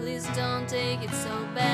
Please don't take it so bad.